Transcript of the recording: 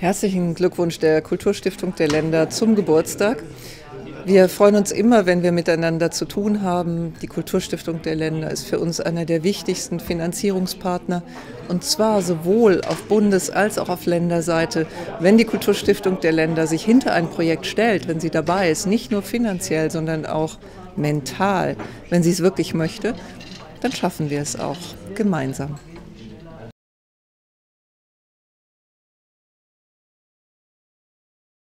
Herzlichen Glückwunsch der Kulturstiftung der Länder zum Geburtstag. Wir freuen uns immer, wenn wir miteinander zu tun haben. Die Kulturstiftung der Länder ist für uns einer der wichtigsten Finanzierungspartner. Und zwar sowohl auf Bundes- als auch auf Länderseite. Wenn die Kulturstiftung der Länder sich hinter ein Projekt stellt, wenn sie dabei ist, nicht nur finanziell, sondern auch mental, wenn sie es wirklich möchte, dann schaffen wir es auch gemeinsam.